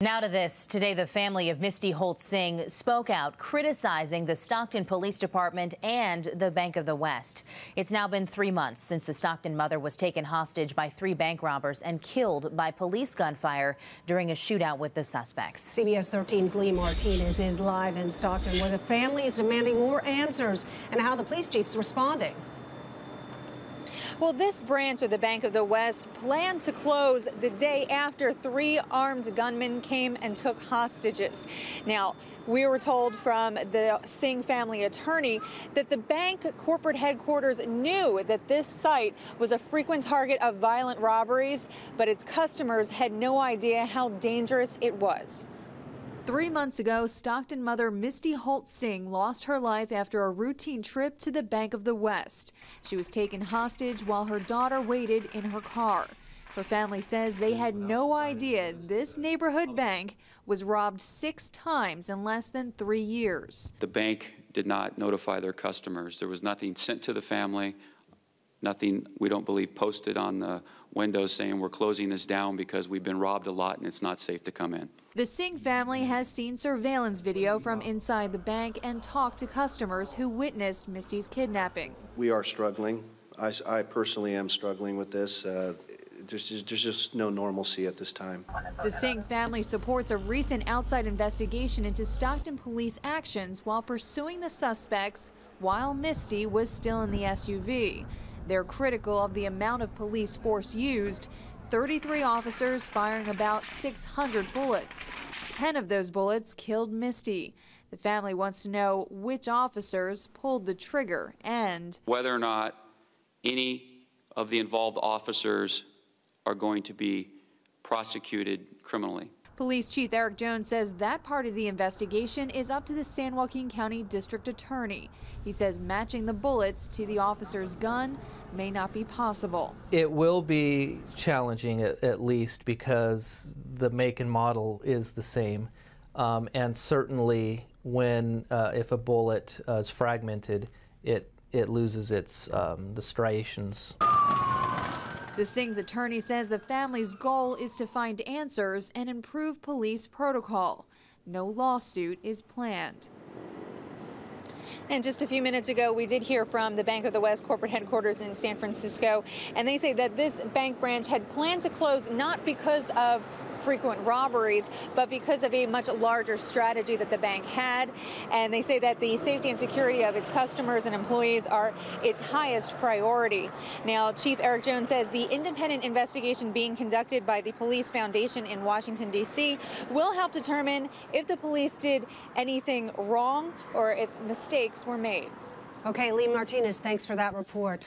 Now to this. Today, the family of Misty Holt Singh spoke out criticizing the Stockton Police Department and the Bank of the West. It's now been three months since the Stockton mother was taken hostage by three bank robbers and killed by police gunfire during a shootout with the suspects. CBS 13's Lee Martinez is live in Stockton where the family is demanding more answers and how the police chief's responding. Well, this branch of the Bank of the West planned to close the day after three armed gunmen came and took hostages. Now, we were told from the Singh family attorney that the bank corporate headquarters knew that this site was a frequent target of violent robberies, but its customers had no idea how dangerous it was. Three months ago, Stockton mother Misty Holt Singh lost her life after a routine trip to the Bank of the West. She was taken hostage while her daughter waited in her car. Her family says they had no idea this neighborhood bank was robbed six times in less than three years. The bank did not notify their customers. There was nothing sent to the family nothing, we don't believe, posted on the windows saying we're closing this down because we've been robbed a lot and it's not safe to come in. The Singh family has seen surveillance video from inside the bank and talked to customers who witnessed Misty's kidnapping. We are struggling. I, I personally am struggling with this. Uh, there's just, there's just no normalcy at this time. The Singh family supports a recent outside investigation into Stockton police actions while pursuing the suspects while Misty was still in the SUV. They're critical of the amount of police force used 33 officers firing about 600 bullets. 10 of those bullets killed Misty. The family wants to know which officers pulled the trigger and whether or not any of the involved officers are going to be prosecuted criminally. Police Chief Eric Jones says that part of the investigation is up to the San Joaquin County District Attorney. He says matching the bullets to the officer's gun may not be possible. It will be challenging at, at least because the make and model is the same. Um, and certainly when uh, if a bullet uh, is fragmented, it it loses its um, the striations. The Singh's attorney says the family's goal is to find answers and improve police protocol. No lawsuit is planned. And just a few minutes ago, we did hear from the Bank of the West corporate headquarters in San Francisco, and they say that this bank branch had planned to close not because of frequent robberies, but because of a much larger strategy that the bank had. And they say that the safety and security of its customers and employees are its highest priority. Now, Chief Eric Jones says the independent investigation being conducted by the Police Foundation in Washington, D.C. will help determine if the police did anything wrong or if mistakes were made. Okay, Lee Martinez, thanks for that report.